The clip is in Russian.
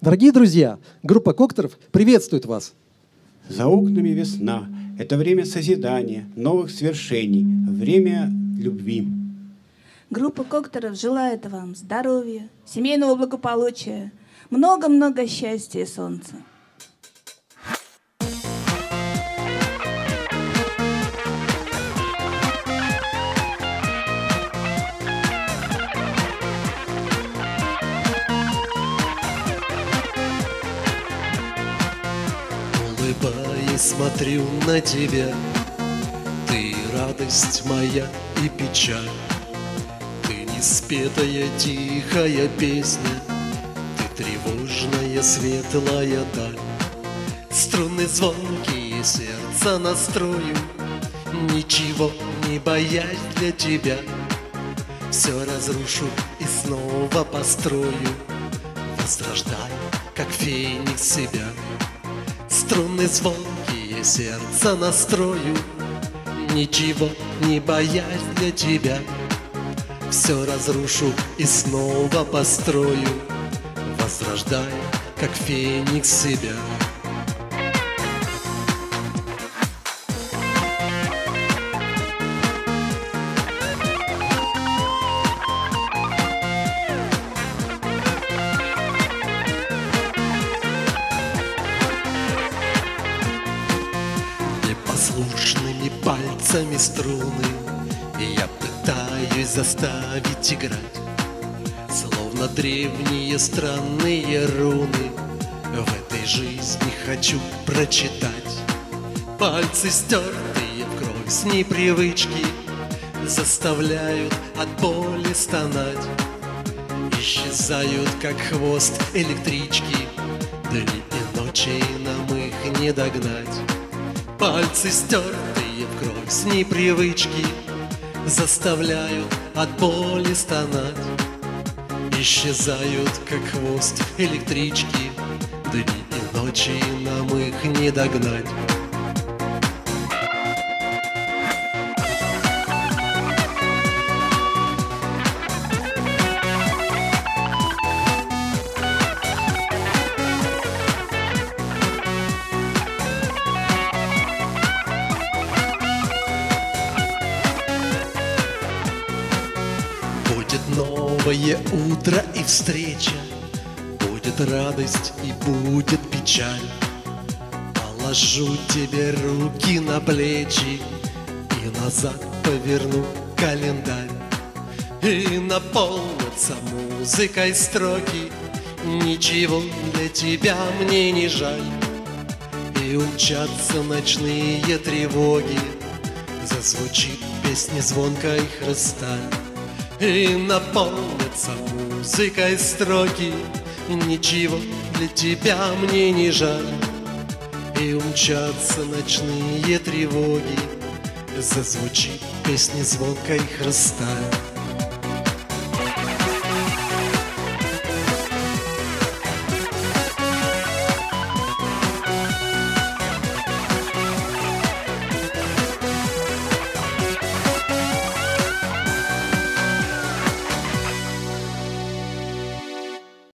Дорогие друзья, группа Кокторов приветствует вас. За окнами весна. Это время созидания, новых свершений, время любви. Группа Кокторов желает вам здоровья, семейного благополучия, много-много счастья и солнца. Улыбаясь, смотрю на тебя. Ты радость моя и печаль. Ты неспетая тихая песня. Ты тревожная светлая даль. Струны звонкие сердца настрою. Ничего не боясь для тебя. Все разрушу и снова построю. Возрождаю, как феникс себя Струны звонкие, сердца настрою. Ничего не боясь для тебя. Все разрушу и снова построю. Возрождая, как феникс себя Непослушными пальцами струны. Я пытаюсь заставить играть Словно древние странные руны. В этой жизни хочу прочитать Пальцы стертые в кровь с непривычки Заставляют от боли стонать. Исчезают, как хвост электрички Дни и ночи нам их не догнать Пальцы стертые в кровь с непривычки Заставляют от боли стонать. Исчезают, как хвост электрички Дни и ночи нам их не догнать Будет новое утро и встреча, Будет радость и будет печаль. Положу тебе руки на плечи И назад поверну календарь. И наполнятся музыкой строки, Ничего для тебя мне не жаль. И умчатся ночные тревоги, Зазвучит песня звонкой хрусталь. И наполнятся музыкой строки. Ничего для тебя мне не жаль. И умчатся ночные тревоги. Зазвучит песня звонкой хрусталь